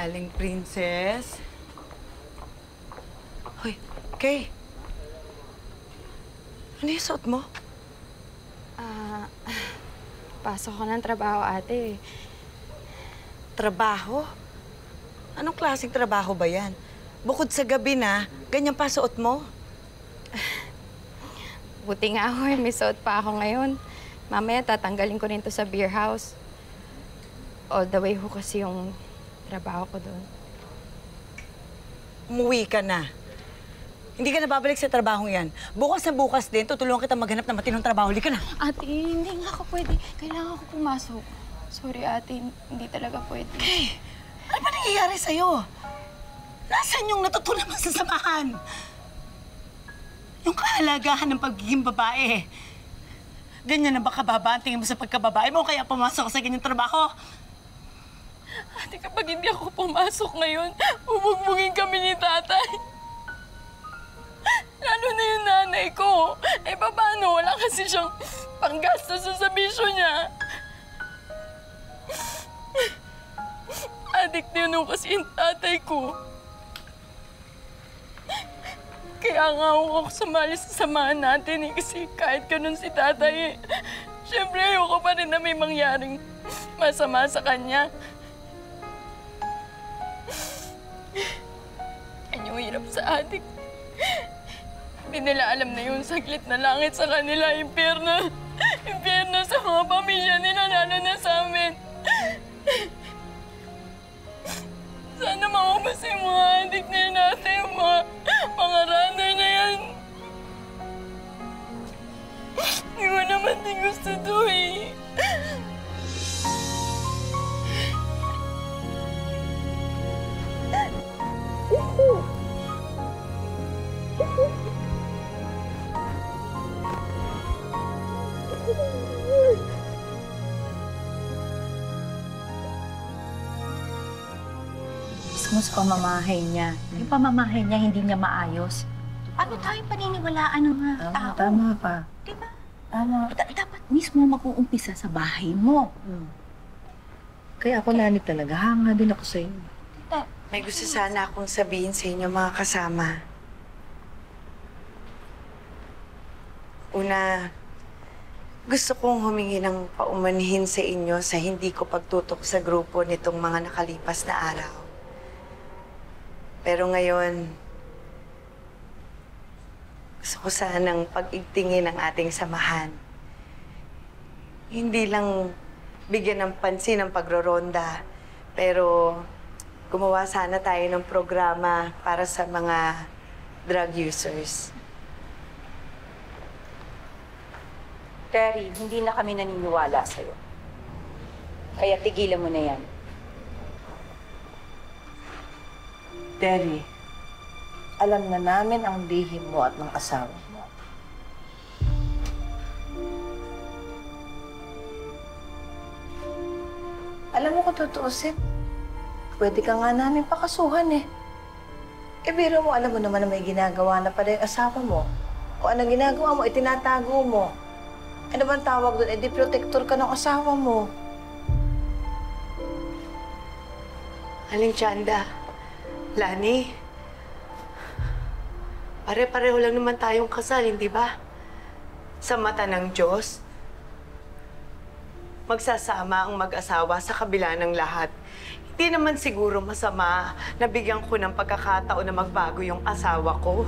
Aling princess. Hoy, Kay. Ano yung suot mo? Ah, pasok ko ng trabaho, ate. Trabaho? Anong klaseng trabaho ba yan? Bukod sa gabi na, ganyan pa suot mo? Buti nga ako, eh, may suot pa ako ngayon. Mamaya tatanggalin ko rin to sa beer house. All the way ho kasi yung trabaho ko doon. Umuwi ka na. Hindi ka na babalik sa trabaho yan. Bukas na bukas din, tutulungan kita maghanap ng matinong trabaho. Huli ka na. Ate, hindi nga ako pwede. Kailangan ko pumasok. Sorry, ate. Hindi talaga pwede. Kay, ano ba nangyayari sa'yo? Nasaan yung natutunan mo sa samahan? Yung kahalagahan ng pagiging babae. Ganyan na ba kababa ang tingin mo sa pagkababae mo kaya pumasok ka sa ganyang trabaho? Ate, kapag hindi ako pumasok ngayon, bubugbugin kami ni tatay. Lalo na yung nanay ko. Eh, paano? Wala kasi siyang panggastos sa bisyo niya. Adik na yun kasi yung tatay ko. Kaya nga ako sumali sa samahan natin eh. Kasi kahit ganun si tatay eh. Siyempre, ayoko pa rin na may mangyaring masama sa kanya. Hirap sa adik. Hindi alam na yung saglit na langit sa kanila, impyerno. Impyerno sa mga pamilya nila, lalo mismo sa pamamahay niya. Yung pamamahay niya hindi niya maayos. Ano tayong paniniwalaan ng mga Tama, tao? tama ka. Di ba? Tama. Da- dapat mismo mag-uumpisa sa bahay mo. Kaya ako nani talaga, hanga din ako sa'yo. May gusto sana akong sabihin sa inyo mga kasama. Una, gusto kong humingi ng paumanhin sa inyo sa hindi ko pagtutok sa grupo nitong mga nakalipas na araw. Pero ngayon, gusto ko sanang pag-igtingin ang ating samahan. Hindi lang bigyan ng pansin ang pagroronda, pero gumawa sana tayo ng programa para sa mga drug users. Terry, hindi na kami naniniwala sa'yo. Kaya tigilan mo na yan. Terry, alam na namin ang lihim mo at ng asawa mo. Alam mo kung tutuusin, pwede ka nga namin pakasuhan eh. Eh, biro mo, alam mo naman na may ginagawa na pala yung asawa mo. O anong ginagawa mo, itinatago mo. Ano bang tawag doon? Eh, di protector ka ng asawa mo. Aling Chanda, Lani, pare-pareho lang naman tayong kasal, hindi ba? Sa mata ng Diyos, magsasama ang mag-asawa sa kabila ng lahat. Hindi naman siguro masama na bigyan ko ng pagkakataon na magbago yung asawa ko.